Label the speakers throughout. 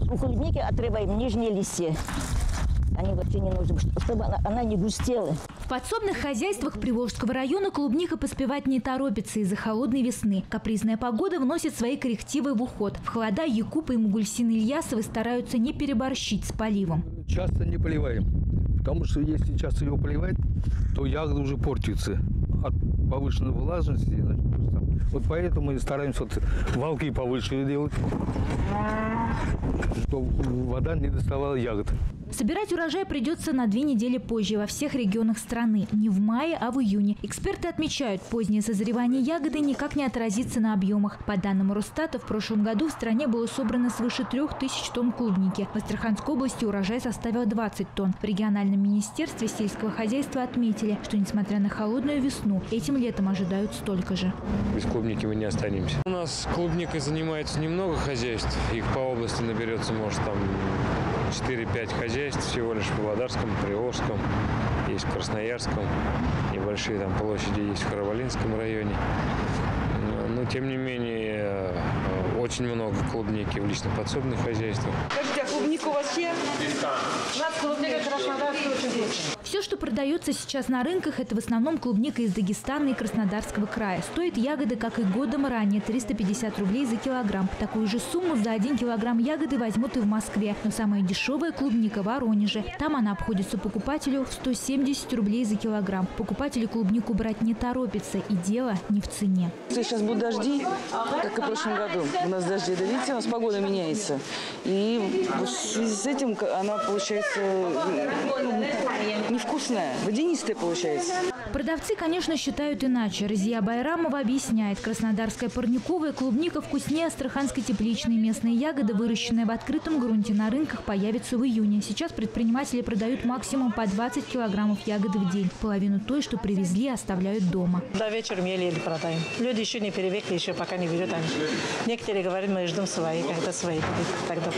Speaker 1: У клубники отрываем нижние листья. Они вообще не нужны, чтобы она, она не густела.
Speaker 2: В подсобных хозяйствах Приволжского района клубника поспевать не торопится из-за холодной весны. Капризная погода вносит свои коррективы в уход. В холода Якуба и Мугульсин Ильясовы стараются не переборщить с поливом.
Speaker 3: Часто не поливаем, потому что если часто его поливать, то ягоды уже портятся от повышенной влажности. Вот поэтому мы стараемся вот валки повыше делать, чтобы вода не доставала ягод.
Speaker 2: Собирать урожай придется на две недели позже во всех регионах страны. Не в мае, а в июне. Эксперты отмечают, позднее созревание ягоды никак не отразится на объемах. По данным Росстата, в прошлом году в стране было собрано свыше трех тысяч тонн клубники. В Астраханской области урожай составил 20 тонн. В региональном министерстве сельского хозяйства отметили, что несмотря на холодную весну, этим летом ожидают столько же.
Speaker 4: Без клубники мы не останемся. У нас клубникой занимается немного хозяйств. Их по области наберется, может, там 4-5 хозяйств всего лишь в Павлодарском, Приволжском, есть в Красноярском. Небольшие там площади есть в Харовалинском районе. Но, тем не менее, э, очень много клубники в лично подсобных хозяйствах.
Speaker 5: Скажите, а клубника у вас есть? У нас клубника краснодарская очень вкусная.
Speaker 2: Все, что продается сейчас на рынках, это в основном клубника из Дагестана и Краснодарского края. Стоит ягоды, как и годом ранее, 350 рублей за килограмм. Такую же сумму за 1 килограмм ягоды возьмут и в Москве. Но самая дешевая клубника в Воронеже. Там она обходится покупателю в 170 рублей за килограмм. Покупатели клубнику брать не торопятся, и дело не в цене.
Speaker 5: Сейчас будут дожди, как и в прошлом году. У нас дожди, да видите, у нас погода меняется. И в связи с этим она получается невкусная, водянистая получается.
Speaker 2: Продавцы, конечно, считают иначе. Разия Байрамова объясняет, краснодарская парниковая клубника вкуснее астраханской тепличной. Местные ягоды, выращенные в открытом грунте на рынках, появятся в июне. Сейчас предприниматели продают максимум по 20 килограммов ягоды в день. Половину той, что привезли, оставляют дома.
Speaker 6: До вечера еле-еле продаем. Люди еще не привыкли, еще пока не берут. Они. Некоторые говорят, мы ждем свои, когда свои будут, тогда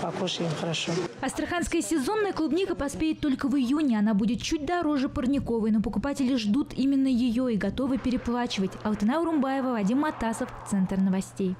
Speaker 6: покушаем хорошо.
Speaker 2: Астраханская сезонная клубника поспеет только в июне. Она будет чуть дороже парниковой, но покупатели ждут именно ее и готовы переплачивать. Алтына Урумбаева, Вадим Матасов, Центр новостей.